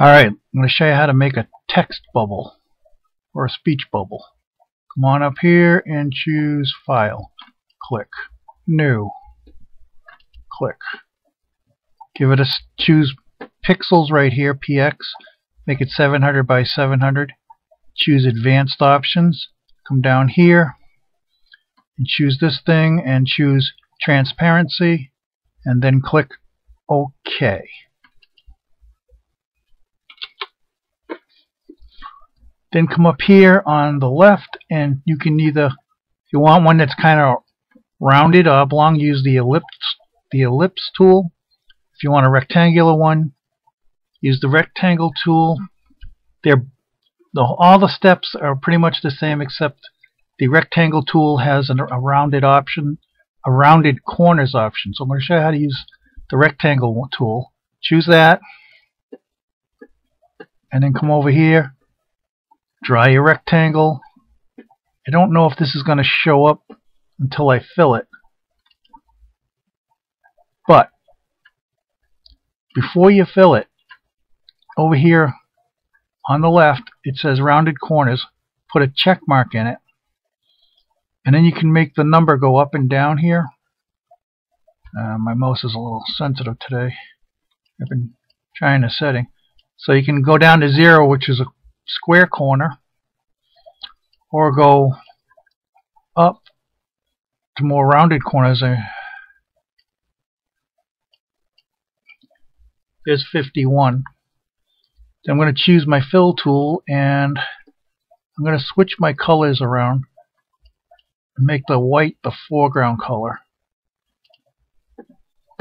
Alright, I'm going to show you how to make a text bubble or a speech bubble. Come on up here and choose File. Click. New. Click. Give it a choose pixels right here, PX. Make it 700 by 700. Choose Advanced Options. Come down here and choose this thing and choose Transparency and then click OK. Then come up here on the left and you can either, if you want one that's kind of rounded oblong, use the ellipse, the ellipse tool. If you want a rectangular one, use the rectangle tool. They're, the, all the steps are pretty much the same except the rectangle tool has an, a rounded option, a rounded corners option. So I'm going to show you how to use the rectangle tool. Choose that and then come over here Draw your rectangle. I don't know if this is going to show up until I fill it. But before you fill it, over here on the left, it says rounded corners. Put a check mark in it. And then you can make the number go up and down here. Uh, my mouse is a little sensitive today. I've been trying the setting. So you can go down to zero, which is a square corner or go up to more rounded corners. Uh, there's 51. Then I'm going to choose my fill tool and I'm going to switch my colors around and make the white the foreground color.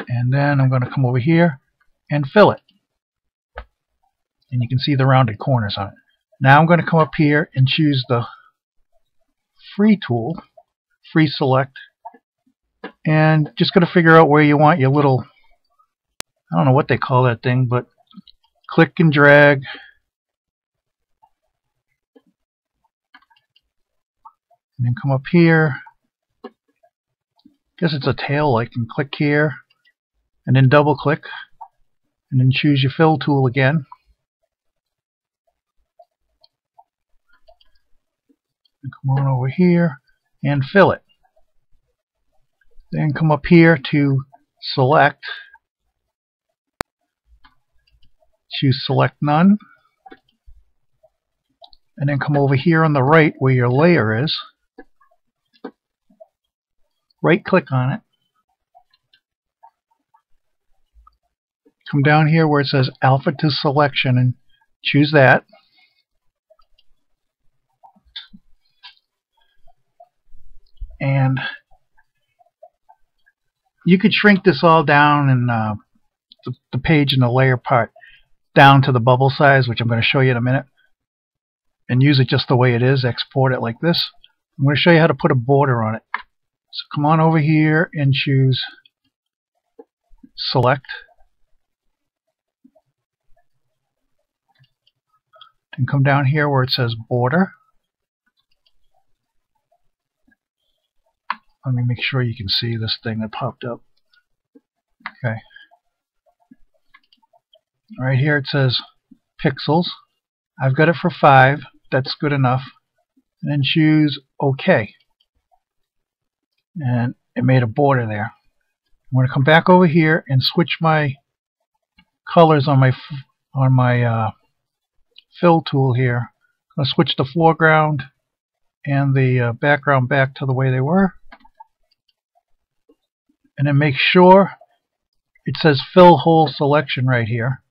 And then I'm going to come over here and fill it. And you can see the rounded corners on it. Now I'm going to come up here and choose the free tool, free select, and just going to figure out where you want your little, I don't know what they call that thing, but click and drag. And then come up here. Guess it's a tail. I can click here and then double click and then choose your fill tool again. Come on over here and fill it. Then come up here to select, choose select none, and then come over here on the right where your layer is, right click on it, come down here where it says alpha to selection and choose that and you could shrink this all down in uh, the, the page and the layer part down to the bubble size which I'm going to show you in a minute and use it just the way it is export it like this. I'm going to show you how to put a border on it. So come on over here and choose select. And come down here where it says border Let me make sure you can see this thing that popped up. Okay. Right here it says pixels. I've got it for 5. That's good enough. And then choose OK. And it made a border there. I'm going to come back over here and switch my colors on my on my uh, fill tool here. I'm going to switch the foreground and the uh, background back to the way they were and then make sure it says fill whole selection right here.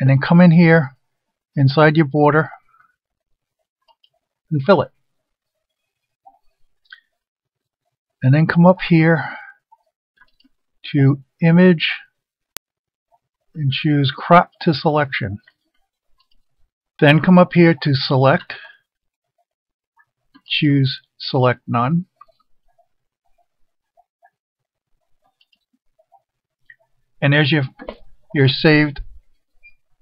And then come in here inside your border and fill it. And then come up here to image and choose crop to selection. Then come up here to select choose select none and there's your your saved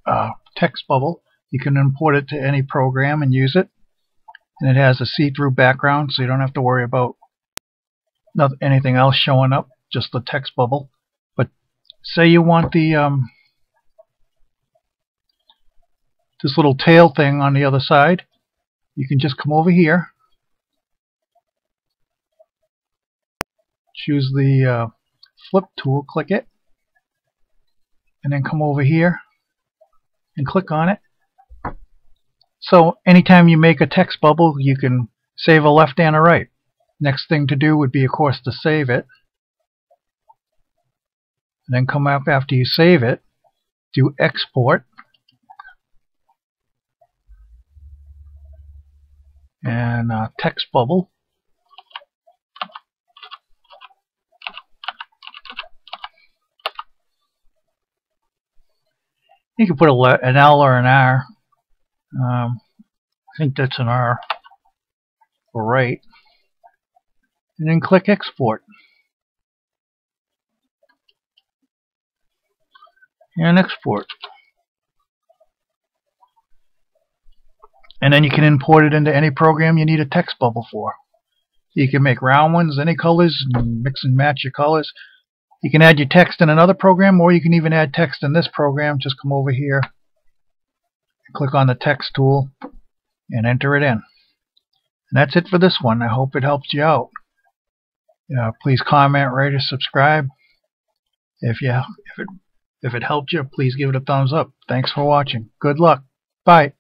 uh, text bubble. You can import it to any program and use it. And it has a see-through background, so you don't have to worry about not anything else showing up, just the text bubble. But say you want the um, this little tail thing on the other side, you can just come over here, choose the uh, flip tool, click it, and then come over here and click on it. So anytime you make a text bubble, you can save a left and a right. Next thing to do would be, of course, to save it. And then come up after you save it, do export. And uh, text bubble. You can put a, an L or an R. Um, I think that's an R for right. And then click export. And export. And then you can import it into any program you need a text bubble for. You can make round ones, any colors, mix and match your colors. You can add your text in another program, or you can even add text in this program. Just come over here, click on the text tool, and enter it in. And that's it for this one. I hope it helps you out. Uh, please comment, rate, or subscribe. If you if it if it helped you, please give it a thumbs up. Thanks for watching. Good luck. Bye.